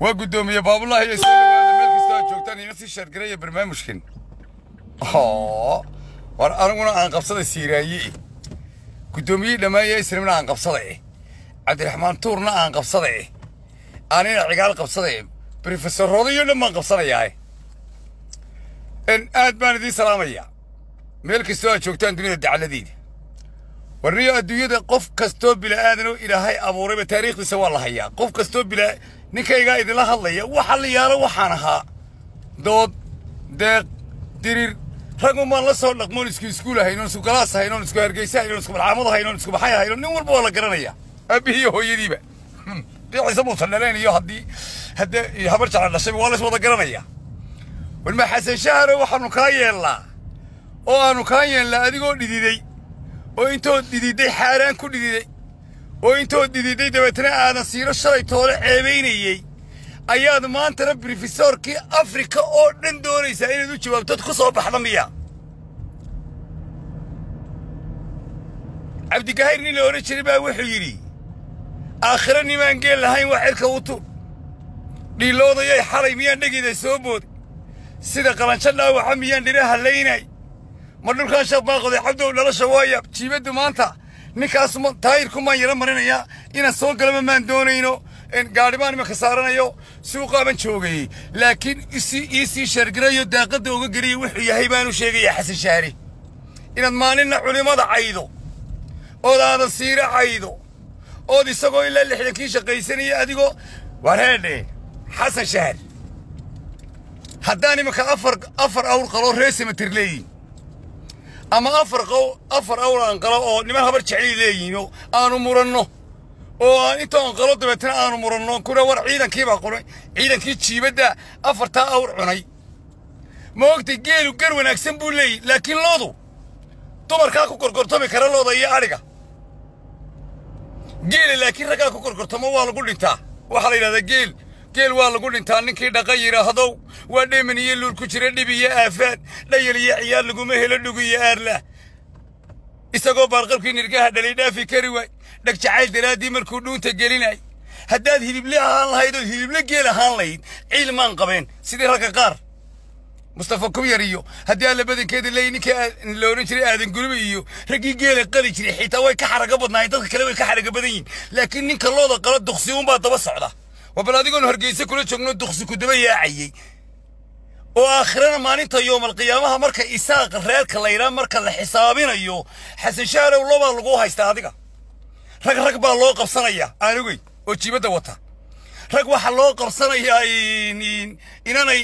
waa guddoomiye baabulahi iyo meel kasta aad joogtaan ina sii sheergaraya barnaamijkan war aniguna aan qabsaday siiraaye guddoomiyihii dhammaaya islamna aan qabsaday cabdiraxmaan tuurna aan qabsaday anina cigaal qabsaday brofesor rodayo dhan baan qabsanayaa aad baan idiin salaamayaa meel kastoo aad joogtaan dunida dacaladiida وريو الدويدة قف كستو بلا آدنو إلى هاي أبوري بتاريخ لسوا الله هيا. قف كستو بلا نكايقا إذن لها اللي وحا اللي يارا وحانها دود ديق ديرير رقم ما الله صور لقمون اسكو اسكولة هينون اسكو قلاسة هينون اسكو هرقيسة هينون اسكو بالعامضة هينون اسكو بحايا هينون نور بولا قرانيا أبي هي هو يديبة. بيو عزمو صلنا لين يو حدي. هدى يهبرش على الشيب والله اسمو قرانيا والمحسن شهر وحا نكاين لا. وانو كاين لا ادي قول لديدي دي. Oo intood dhididay xaaraan ku dhididay oo intood dhididay dabeetana aadan siiro shalay toole ceebaynayey ayaad maantana brofesorkii afrika oo dhan doonaysaa inaad u jawaabtood ku soo baxda miya. Cabdigahayr nin la odhan jiray baa wuxuu yidhi aakhiro nimaan geel lahayn waa cirka u tuur dhiiloodayay xalay miyaan dhegeyda soo booday sida qalanjo dhaawaca miyaan dhira hallaynay ma dhulkaan shabaaqoday cabdow dhalasha waaya jiibaddu maanta ninkaas taayirkumaan yara marinayaa? Inaan soo galama maan doonayno gaadhibaan imanka saaranayo suuqaaban joogayey laakiin ii sii shargirayo daaqadda uga geliya wuxuu yahay baanu sheegayaa xasan shaari. Inaad maalinna culimmada caydo ood aadan siiro caydo ood isagoo ilaa lixdankii shaqaysanaya adigoo wareedhe xasan shaar haddaan imanka afar afar awr qaloo reer samatir leeyihiin ama afar qow afar awr aan qalo oo niman habar jeclay leeyihiinoo aanu muranno. Oo aan intaan qalo dabeetana aanu muranno. Kuna war ciidankiibaa qunay ciidankii jiibadda afartaa awr cunay. Ma ogtay geelu gar wanaagsan buu leeyihi laakiin loodu dumarkaa ku gorgortami kara looda iyo adhiga geela laakiin raggaa ku gorgortamo waa lagu dhintaa. Waxaa la yidhahdaa geel جيل والله قول إنتان كي دقي يرهضو ودي من يلور كشر دي بيا أفاد لا يلي عيال لقومه هلا لقوم يأرلا إستقو برقب كي نرجع هذا لينا في كروي لك تعال درا دي مركونون تجلينا هداد هي بلا هان هيدو هي بلا جيل هان ليد علم عن قبين سيدي هكا قار مصطفى كبيريو هدي على بدن كذا لين كا لو نشري هذا نقول بيو رجي جيل قال يشري حيتا وي كحرق بدنا يتذكر كلامي كحرق بدين لكن نكر الله قال الدخسيون بعد بس على waa bal adigoon hargeysa kula joogno duqsi ku daba yaacayey oo aakhirana maalinta yoomalqiyaamaha marka isaaqa reerka laydhaa marka la xisaabinayo xasan shaarow lobaa lagu haystaa adiga. Rag rag baa loo qabsanayaa aanugey oo jiibadda wata. Rag waxaa loo qabsanayaa inanay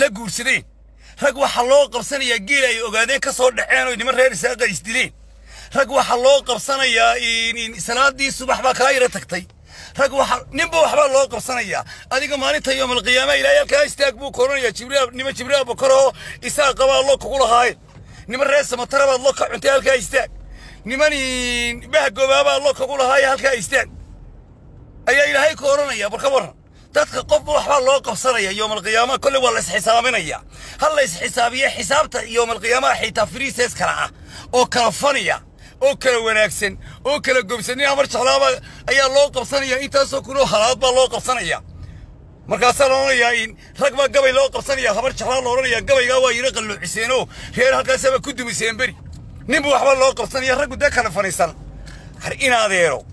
la guursadeen. Rag waxaa loo qabsanayaa geel ay ogaadeen ka soo dhaceen oo niman reer isaaqa isdileen rag waxaa loo qabsanayaa salaadii subax baa kaa yara tagtay rag ninba waxbaa loo qabsanayaa. Adiga maalinta yoomalqiyaama ilaahay halkaa istaag buu koranayaa. Jibriil nima jibriil bakar oo isaa qabaa loo kugu lahaayeen niman reer samatara baad loo ka cuntay halkaa istaag. Niman bahgoobaabaa loo kugu lahaaya halkaa istaag. Ayaa ilaahay ka oranaya barka waran dadka qofba waxbaa loo qabsanaya yoomalqiyaamaha kolley waa la isxisaabinaya hal la isxisaabiye xisaabta yoomalqiyaamaha xitaa friises kala ah oo kala faniya oo kala wanaagsan oo kala gobsan nin hamar jeclaaba ayaa loo qabsanaya intaasoo kunoo halaad baa loo qabsanaya. Markaasaa la odhanayaa in rag baa gabay loo qabsanaya habar jeclaa la odhanaya gabaygaa waa yidhi qalluuciseenoo reer halkaasaba ku dumiseen beri. Ninba waxbaa loo qabsanaya raggu dee kala faniisan. Har in adeero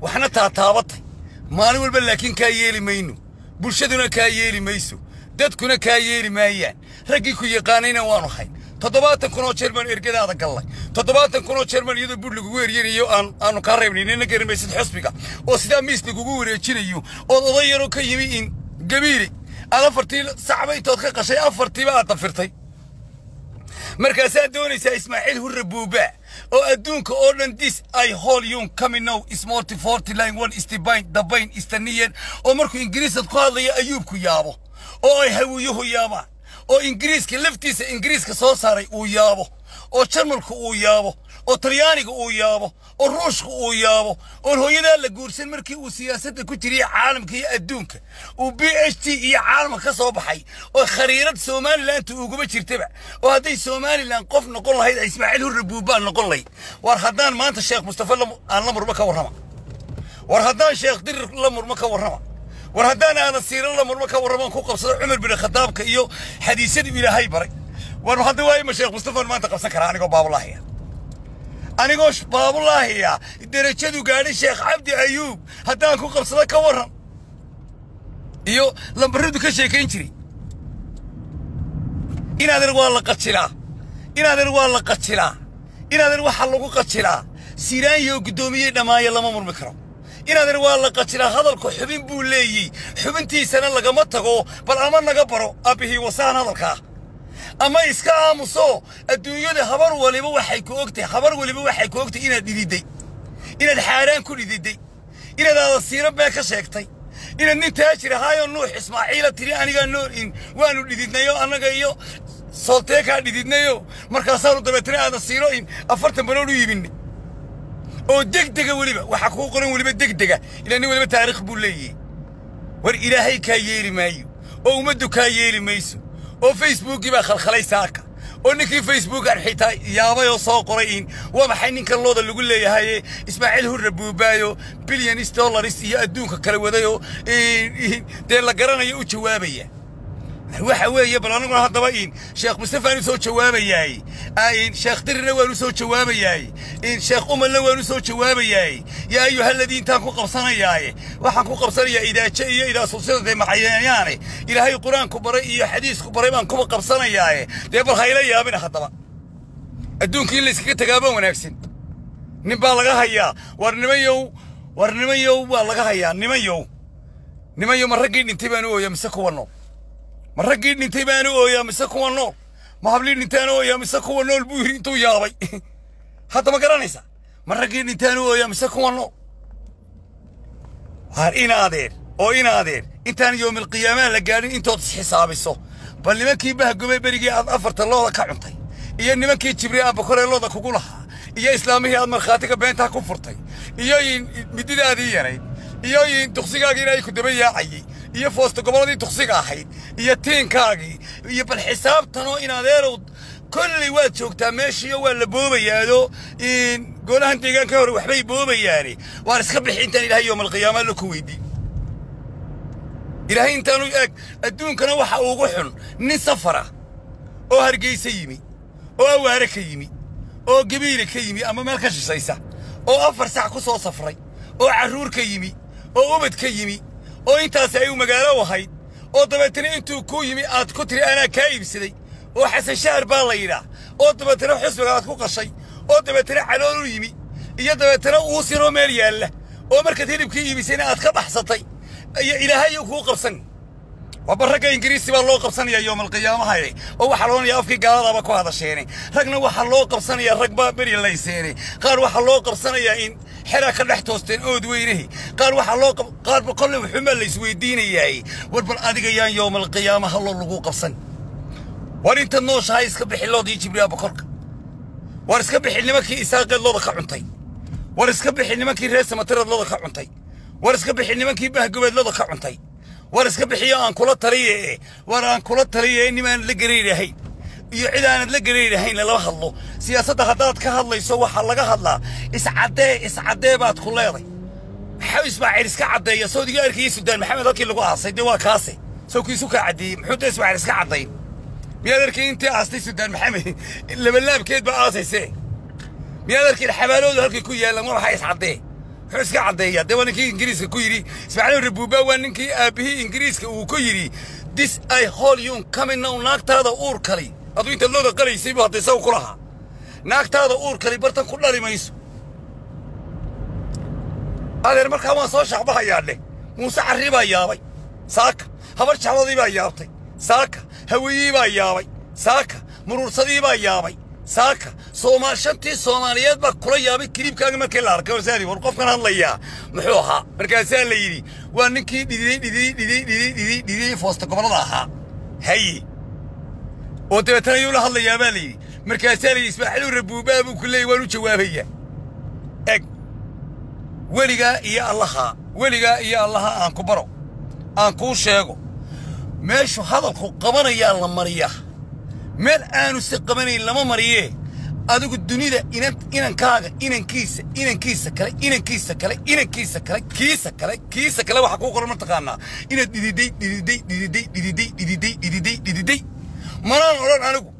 waxna taataabatay maalin walba laakiin kaa yeeli mayno bulshaduna kaa yeeli mayso dadkuna kaa yeeli maayaan. Raggii ku yaqaanayna waanu hayn toddobaatan kun oo jeer baan ergadaada gallay. Toddobaatan kun oo jeer baan iyadoo bur lagugu eryanayo aan aanu kaa reebnay nina garimaysid xusbiga. Oo sidaa miis lagugu wareejinayo ood oday yaroo ka yimi in gabiiri aad afartii sacba intood ka qashay afartiiba aad dafirtay. Markaasaad doonaysaa ismaaciil hurre buubaa oo adduunka oo dhan dis ay hol yun coming now smorty forty line one istibayn dabayn istaniyen oo markuu ingiriisad ku hadlayo ayuubku yaabo oo ay hawiyuhu yaabaan oo ingiriiska laftiisa ingiriiska soo saaray uu yaabo oo jarmalku uu yaabo oo talyaaniga uu yaabo oo ruushka uu yaabo oon hooyadaa la guursan markii uu siyaasadda ku jiriya caalamka iyo adduunka uu b h t iyo caalamka ka soo baxay oo khariirad somalilantu uguma jirtaba oo hadday somalilan qof noqon lahayd ismaaciil hurre buubaan noqon lahayd. War haddaan maanta sheekh mustafa aan la murba ka warrama. War haddaan sheekh dirir la murmo ka warrama war haddaan aana siiro la murmo ka warramaan ku qabsado cumar bin khadaabka iyo xadiisyadii ilaahay baray. War hadda waa ima sheekh mustafaan maanta qabsan karaa anigoo baabulaahiya anigoo baabulaahiya derajadu gaadhay sheekh cabdi ayuub haddaan ku qabsado ka warran. Iyo lambarradu ka sheekayn jiray. Inaadan waa la qajilaa. Inaadan waa la qajilaa. Inaadan waxa lagu qajilaa. Siraanyo guddoomiyey dhammaaya lama murmi karo inaadan waa la qajilaa hadalku xubin buu leeyey xubintiisana lagama tago bal ama naga baro abbihii wasaan hadalkaa ama iska aamuso adduunyada habar waliba waxay ku ogtahay habar waliba waxay ku ogtahay inaad dhididday inaad xaaraan ku dhididday inaad aadasiiro been ka sheegtay. Inaad nin taajir ahaayoo nuux ismaaciila tiri anigaa nool in waanu dhididnayo annaga iyo solteekaa dhididnayo. Markaasaanu dabeetana aadan siiro in afartan balood u yibinay oo degdega weliba waxaa kuu qoran weliba degdega ilaa nin weliba taariikh buu leeyahay. War ilaahay kaa yeeli maayo oo ummaddu kaa yeeli mayso oo facebookii baa khalkhalay saaka oo ninkii facebookan xitaa yaabay oo soo qoray in waa maxay ninkan looda lagu leeyahaye ismaaciil hurra buubaayo bilyanis dollaris iyo adduunka kala wadayoo dee la garanayo u jawaabaya waxa weeye bal aniguna haddaba in sheekh mustafaan u soo jawaabayaay in sheekh dirina waan u soo jawaabayaay in sheekh umalna waan u soo jawaabayaay yaa ayuhaladii intaan ku qabsanayaaye waxaan ku qabsanayaa idaaje iyo idaasuusida dee maxayayaane ilaahay qur'aanku baray iyo xadiisku baray baan kuba qabsanayaaye dee bal hayla yaabina haddaba. Adduunkii layskaga tagaaba wanaagsan. Nin baa laga hayaa. War nimayow war nimayow waa laga hayaa. Nimayow nimayow ma raggii dhintay baan u ooya mise kuwa nool ma raggii dhintay baanu ooyaa mise kuwa nool ma hablii dhintaan ooyaa mise kuwa nool buu yidhi intuu yaabay hadda ma garanaysa ma raggii dhintaan ooyaa mise kuwa nool waar inaadeer oo inaadeer intaan yoomilqiyaamaa la gaadhin intood isxisaabiso bal nimankii bahgobay berigii aad afarta looda ka cuntay iyo nimankii jibriil abakoree looda kugu lahaa iyo islaamihii aad markhaatiga beentaa ku furtay iyo mididaadii yarayd iyo duqsigaagiina ay ku daba yaacayey iyo foosta gobolladii duqsiga ahayd يا تين كاغي يا الحساب تنو إنا ديرو كل واد شوكتا ماشي هو البوبا يادو إن قول أنت كان كور وحبي بوبا ياري وأنا سخبي حين تاني لها يوم القيامة الكويدي إلى هين تانو ياك الدون كان وحا وغحن نسفرة أو هرقي سيمي أو أوار كيمي أو قبيل كيمي أما ما لكش سيسة أو أفر ساكوس وصفري أو عرور كيمي أو أبد كيمي أو انت سعيو مقالة وهايد ودبتني انتو كويمي اد كتري أنا كايب سيدي وحسن شهر باليرا ودبتني حسن اد كوكاشي ودبتني حلول يمي يدبتني اوسي روميريال ومركتين بكيبي سيدي اد كبحصتي يا إلى هاي كوكاشن وبرك انجليزي باللوك بصني يوم القيامه هاي وحلون يا افكي قال ابكو هذا شيني رقنا وحلوك بصني يا رقبه بري الله يسيني قال وحلوك بصني يا حراك لحتوستين أود ويره قال وح لوقب قال بقول له حمل السويدين ياي وربنا أديجيان يوم القيامة هلا اللقو قصن وارنت النوش هاي سكب حلو دي جبريا بكرك وارسكب حلو ما كي إساق الله ذكر عنتي وارسكب حلو ما كي رأس ما ترى الله ذكر عنتي وارسكب حلو ما كي بهجوب الله ذكر عنتي وارسكب حيا أنكولات تريه وارأنكولات تريه إني ما لقري رهيب يعدان لقري الحين لو هضلو سياسة هضات كهضلي سوى حلقة هضلا اسعدي اسعدي بات كليري حوس بعير اسكا عدي سودي غير كيس سودان محمد اكل لغوها سيدي وكاسي سو كي سوكا عدي محمد اسمع اسكا عدي بيادرك انت اصلي سودان محمد اللي بالله بكيت بقاسي سي بيادرك الحبالو ذلك كوية لما راح يسعدي حس قاعدي يا دوان كي انجليز كويري سمعنا الربوبة وانك ابي انجليز وكويري This I hold you coming now. Not to the or calling. Aduu inta looda qalaysay buu hadda isagu ku lahaa naagtaada uur kali bartan ku dhali mayso adeer markaa waan soo shacbahayaa dheh muuse carri baa yaabay saaka habar jacladii baa yaabtay saaka hawiyii baa yaabay saaka muruursadii baa yaabay saaka soomaal shantii soomaaliyeed baa kula yaabay kiliibkaaga markii la arkay warsaadi war qofkan hadlayaa muxuu ahaa markaasaa la yidhi waa ninkii dhidiyey dhidiyey dhidiyey dhidiyey dhidiyey dhidiyey foosta gobollada ahaa haye oo dabeetana yuu la hadlayaa baa la yidhi markaasaa la yidhi ismaaciilu rabuubaa buu ku leeyay waan u jawaabayaa eg weligaa iyo allaha weligaa iyo allaha aan ku baro aan kuu sheego. Meeshu hadalku qabanayaa la mariyaa. Meel aanu si qabanayn lama mariyee adigu dunida inan inankaaga inankiisa inankiisa kale inankiisa kale inankiisa kale kiisa kale kiisa kale waxaa kuu qoran mataqaanaa inaad dhididay dhididay dhididay dhididay dhididay dhididay dhididay manaan odhan anigu.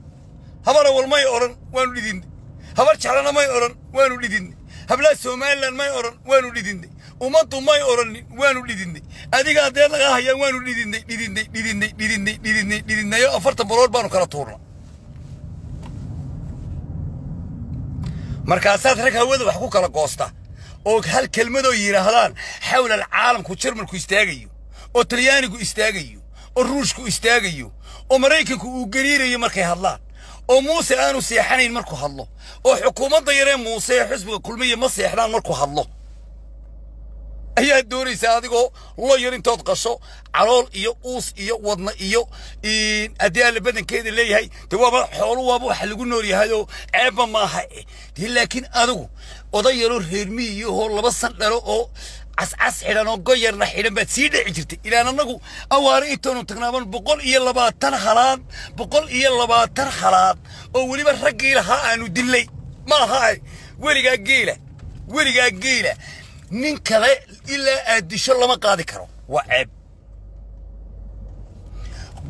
Habara wal may odhan waanu dhidinay habar jeclana may odhan waanu dhidinay hablaa somalilan may odhan waanu dhidinay ummaddu may odhanin waanu dhidinay adigaa dee lagaa hayaa waanu dhidinay dhidinay dhidinay dhidinay dhidinay dhidinayo afartan balood baanu kala tuurnay markaasaad rag hawada wax ku kala goosta oo hal kelmadoo yidhaahdaan xawla alcaalamku jarmalku istaagayo oo talyaanigu istaagayo oo ruushku istaagayo oo maraykanku uu gariirayo markay hadlaan oo muuse aanu seexanayn markuu hadlo oo xukuumadda yaree muuse ee xisbiga kulmiya ma seexdaan markuu hadlo. Ayaad doonaysaa adigoo loo yar intood qasho calool iyo uus iyo wadna iyo haddii alla badankeeda leeyahay de waaba xoolu waaba waxa lagu nool yahayoo ceebba maaha de laakiin adigu oday yaroo reermiyiyahoo laba san dhalo oo cascas xidhan oo goyarna xidhan baad sii dhici jirtay. Ilaan annagu awaare intoonu tagnaaban boqol iyo labaatan halaad boqol iyo labaatan halaad oo weliba raggii lahaa aanu dillay. Ma aha weligaa geela weligaa geela nin kale ilaa aad disho lama qaadi karo. Waa ceeb.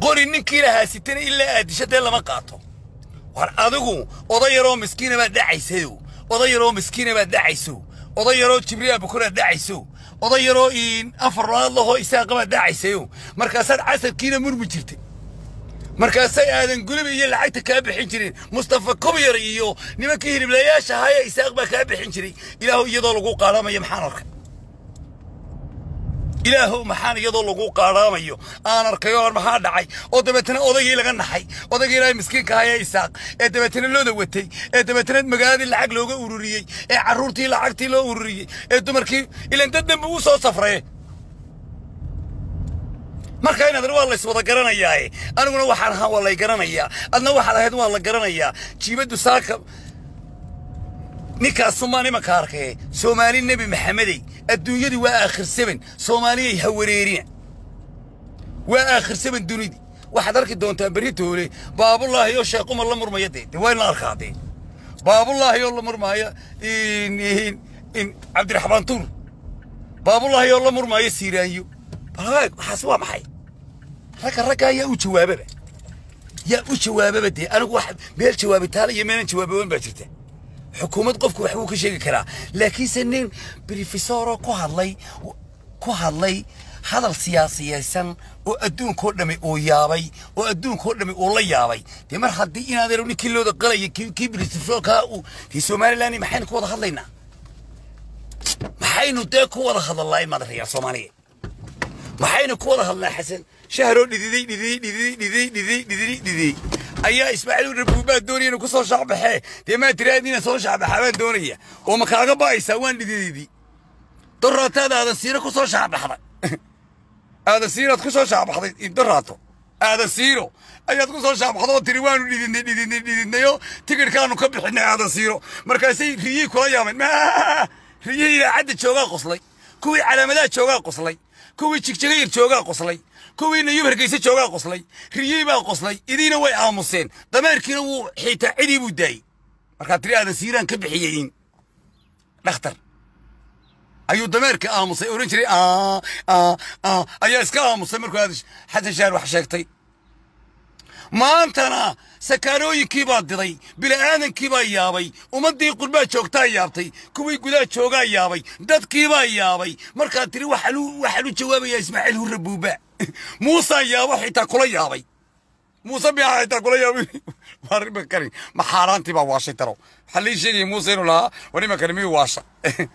Qori ninkii lahaa sitana ilaa aad disho dee lama qaato. War adigu oday yaroo miskiina baad dhacaysayo oday yaroo miskiina baad dhacayso oday yaroo jibriil bukuraad dhacayso oday yaroo afar laad lahoo isaaqa baad dhacaysayo markaasaad casarkiina murmi jirtay markaasay aadan gulib iyo lacagta kaa bixin jireen mustafa kubyar iyo nimankii hiliblayaasha ahaayee isaaq baa kaa bixin jiray ilaahu iyadoo lagu qaadhaamayo maxaan arkay ilaahu maxaan iyadoo lagu qaadhaamayo aan arkay oo maxaa dhacay? Oo dabeetana odaygii laga naxay. Odaygii ilaahay miskiinka ahaayee isaaq. Ee dabeetana looda watay. Ee dabeetana magaaladii lacag looga ururiyey. Ee carruurtii lacagtii loo ururiyey. Ee dumarkii ilan dad dambe uu soo safree marka inaad waa lays wada garanayaae aniguna waxaan ahaa waa lay garanayaa. Adna waxaad ahayd waa la garanayaa. Jiibaddu saaka نيكا صومالي مكاركي صومالي النبي محمدي الدنيا دي واخر سبن صومالي هوريرين واخر سبن دوني دي واحد اركي دون تبريتو لي باب الله يوشا قوم الله مرمى يدي وين نار خاطي باب الله يو الله مرمى ان ان ان عبد الرحمن طول باب الله يو الله مرمى سيرانيو بلاك حسوا محي رك رك يا وشوابه يا وشوابه بدي أنا واحد بيل شوابي تالي يمين شوابي وين بشرته xukuumad qofku waxbuu ka sheegi karaa. Laakiinse nin brofesoroo ku hadlay ku hadlay hadal siyaasiyaysan oo adduunkoo dhami uu yaabay oo adduunkoo dhami uu la yaabay. Dee mar haddii inaadeero ninkii looda qalaya kii brofesorkaa kii somaliland maxaynu ku wada hadlaynaa maxaynu dee ku wada hadalnaa imaad reer soomaaliya maxaynu ku wada hadlaa xasan? Shahroo dhididay dhididay dhididay dhididay dhididay dhididay dhididay ayaa ismaaciil rabuubaa doonaya inuu ku soo shaacbaxee dee maa soo shaacbaxaa doonaya oo ma kaaga ba'aysaa waan dhididaydii doraataad aadan siiro ku soo shaacbaxday aadan siiraad ku soo shaacbaxday aadan siiro ayaad ku soo shaacbaxda oo tiri waanu dhididnay dhididnay dhididnayoo tigidhkaanu ka bixinay aadan siiro markaasay riyii kula yaameen riyihii idaacadda joogaa qoslay kuwii calaamadaha joogaa qoslay kuwii jigjigayar joogaa qoslay kuwii nayub hargeysa joogaa qoslay riyey baa qoslay idiina way aamuseen. Dameerkiina wuu xiitaa cidii buu daayey. Markaa tiri aadan siiraan ka bixiyeyin. Dhakhtar. Ayuu dameerka aamusay oran jiray ayaa iska aamusay markuu aadan xasan shaar wax sheegtay. Maantana sakaarooyinkii baa diday bila'aadankii baa yaabay ummaddii qurbaa joogtaa yaabtay kuwii gudaa joogaa yaabay dadkii baa yaabay. Markaa tiri waxaan u jawaabayaa ismaaciil hurre buuba muusaa yaabo xitaa kula yaabay. Muuse miyaa xitaa kula yaabay? Waa nimankani ma xaaraantii baa waashay taro. Waxaa lii sheegaya muuse inuu lahaa? Waa nimankani miyuu waasha?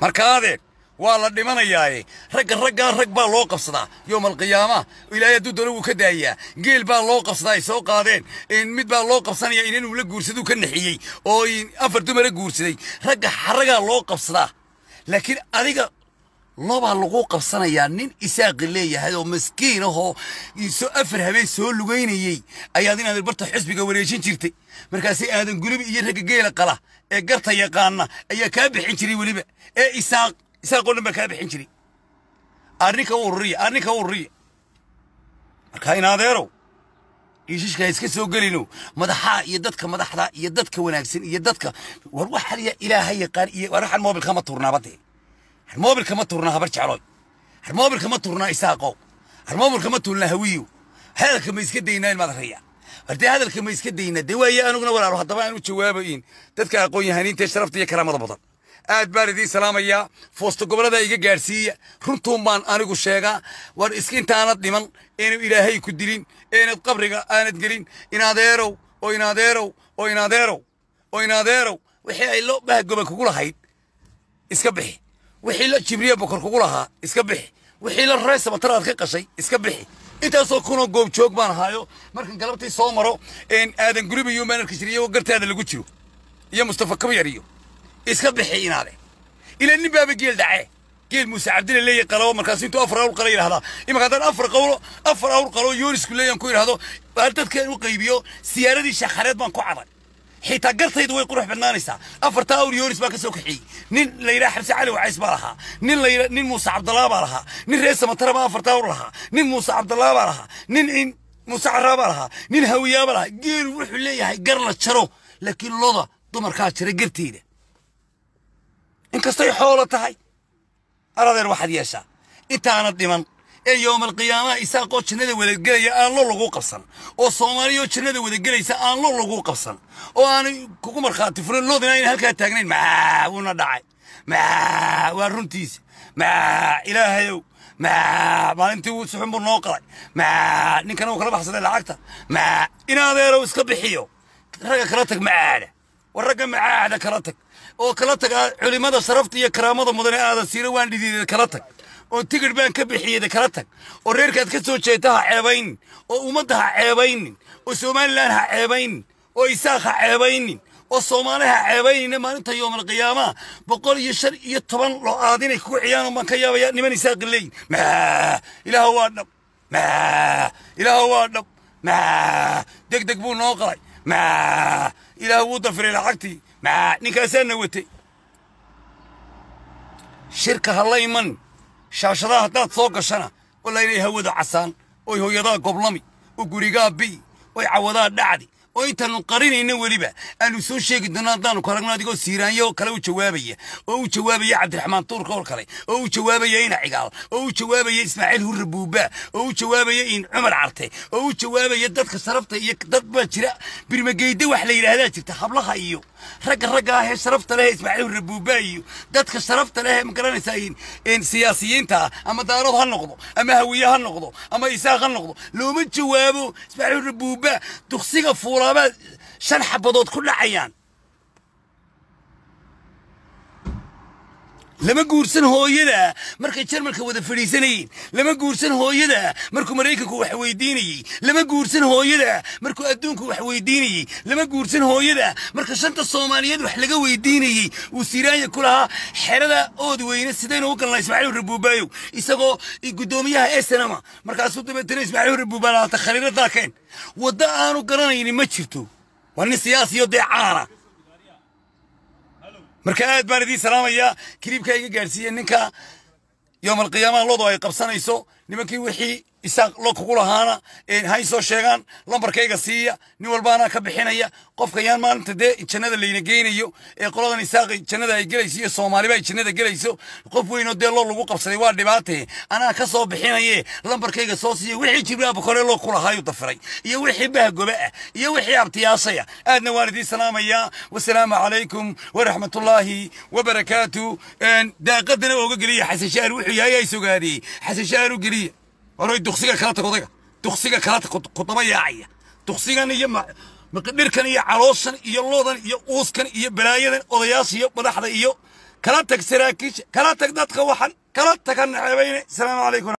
Marka adeer waa la dhimanayaaye. Ragga raggaa rag baa loo qabsadaa yowma alqiyaama ilaahay hadduu doono wuu ka daayaa geel baa loo qabsadaa ay soo qaadeen. Mid baa loo qabsanaya inanuu la guursaduu ka naxiyey oo afar dumara guursaday. Ragga xaragaa loo qabsadaa. Laakiin adiga lobaa lagu qabsanayaa nin isaaqi leeyahay oo maskiin ahoo afar habeen soo lugaynayey ayaad inaad barta xisbiga wareejin jirtay. Markaasi aadan guliba iyo ragga geela qala ee garta yaqaana ayaa kaa bixin jiray weliba. Ee isaaq isaaqoo dhan baa kaa bixin jiray. Arrinka ururiya arrinka ururiya. Marka in adeerow iska soo gelino. Madaxaa iyo dadka madaxda iyo dadka wanaagsan iyo dadka. War waxan ya ilaahay yaqaan iyo war waxan moobilka ma turnaaba dee har moobilka ma turnaa habar jecloy har moobilka ma turnaa isaaqow har moobilka ma turnaa hawiyo hadalka ma iska daynaa in madaraya hardee hadalka ma iska daynaa dee waaye anuguna walaalo haddaba aan u jawaabayin dadka aqoon yahaniinta ee sharafta iyo karaamada badan. Aad baan idiin salaamayaa foosto gobollada iga gaadhsiiya runtuun baan anigu sheegaa. War iska intaanad dhiman eenu ilaahay ku dilin eenad qabriga aanad gelin. Inadeerow oo inadeerow oo inadeerow oo inadeerow wixii ay lo bahgoba kugu lahayd iska bixi wixii la jibriya bokor kugu lahaa iska bixi. Wixii la reesa mataraad ka qashay iska bixi. Intaasoo kunoo goob joog baan ahaayo markan galabtii soo maro aadan guribayo maan arki jiray iyagoo gartaada lagu jiro. Iyo mustafa kabyar iyo. Iska bixi inaade ilaa nin baaba geel dhace. Geel muuse cabdille leeyahay qalabo markaas intuu afar awr qala yidhahdaa imanka haddaan afar qawlo afar awr qalo yoonisku leeyan ku yidhahdo baa dadkan u qaybiyo siyaaradii shakhareed baan ku caday xitaa gartaydu way qurux badnaanaysaa afartaa awr yoonis baa ka soo kaxeeyey nin la yidhaha xabsi cali wacays baa lahaa nin la yidha nin muuse cabdallaa baa lahaa nin reer samatara baa afartaa awr lahaa nin muuse cabdallaa baa lahaa nin in muuse carraa baa lahaa nin hawiyaa baa lahaa geelu wuxuu leeyahay gar la jaro laakiin loda dumarkaa jira garteeda inkastay ee yowmalqiyaamaha isaaqoo jannada wadagelaya aan lo lagu qabsan. oo soomaaliyoo jannada wadagelaysa aan lo lagu qabsan. oo aanay kugu markhaati furin loodina ayna halkaa taagnayn. Maa wuuna dhacay. Maa waa runtiisa maa ilaahayow. Maa maalintii wuu suxun buu noo qalay. Maa ninkana uu kala baxsaday lacagta. Maa in adeerow iska bixiyo. Ragga kala tag macaada. War ragga macaada kala tag. oo kala tag culimada sharafta iyo karaamada mudane aadan siira waan dhidiida kala tag oo tigidh baan ka bixiyeyda kala tag oo reerkaad ka soo jeeta ha ceebaynin oo ummadda ha ceebaynin oo somalilan ha ceebaynin oo isaaq ha ceebaynin oo soomaali ha ceebaynina maalinta yoomalqiyaamaha boqol iyo shan iyo toban loo aadinay kugu ciyaan baan ka yaabaya niman isaaqi leeyin. Maa ilaaha waa dhab. Maa ilaaha waa dhab. Maa deg deg buu noo qalay. Maa ilaah wuu dafiray lacagtii. Maa ninkaasaana watay. Shirka ha la iman shaashadaha haddaad soo gashana walla inay hawada casaan oy hooyadaa goblami oo gurigaa bi oy cawadaa dhacdi oo intaanu qarinayna weliba. Aanu soo sheegi doonno haddaanu ku aragno adigoo siiraanyo kale u jawaabaya oo u jawaabaya cabdiraxmaan tuurka oo kale. Oo u jawaabaya ina cigaal. Oo u jawaabaya ismaaciil hurre buuba oo u jawaabaya in cumar carte. Oo u jawaabaya dadka sharafta iyo dad baa jira. Birmageyde wax la yidhaahdaa jirta hablaha iyo ragga ragga ah ee sharafta leh ismaaciil hurre buuba iyo dadka sharafta leh ma garanaysaa in siyaasiyiinta ah ama daarood ha noqdo ama hawiye ha noqdo ama isaaq ha noqdo. Looma jawaabo ismaaciil hurre buuba duksiga fuulaabaad shan xabadood ku dhacayaan lama guursan hooyada. Markay jarmalka wada fadhiisanayeen lama guursan hooyada. Markuu maraykanku wax weydiinayey lama guursan hooyada. Markuu adduunku wax weydiinayey lama guursan hooyada. Marka shanta soomaaliyeed wax laga weydiinayey uu siraanya ku lahaa xerada ood weyne sidaynu u galnaa ismaaciil rabuubaayow isagoo guddoomiyaha esenama markaasuu dabeetana ismaaciil rabuubaa laata khariiradaa keen waddo aanu garanaynin ma jirto. Waa nin siyaasiyo dee caana marka aad baan idiin salaamayaa kiliibkaa iga gaadhsiiye ninka yoomalqiyaamaha lodo ay qabsanayso nimankii wixii isaaq lo kugu lahaana hay soo sheegaan lambarkayga siiya nin walbaana ka bixinaya qofka yaan maalinta dee jannada layna geynayo ee qoladan isaaqi jannada ay gelayso iyo soomaaliba ay jannada gelayso qof weynoo dee loo lagu qabsaday waa dhibaatee. Anaa ka soo bixinaye lambarkayga soo siiya wixii jibraaba kore loo kulahaayu dafiray iyo wixii bahgoba ah iyo wixii abtiyaashaya aadna waan idiin salaamayaa wasalaamu calaykum waraxmatullaahi wabarakaatu daaqadana ooga geliya xasan shaar wuxuu yahay ay sogaadiyey xasan shaaru geliya horoy duksiga kala tag odayga duksiga kala tag kudaba yaacaya duksigan iyo dhirkan iyo calooshan iyo loodan iyo uuskan iyo balaayadan odayaasha iyo madaxda iyo kala tag saraakiisha kala tag dadka waxan kala taga naceebayne asalaamu calaykum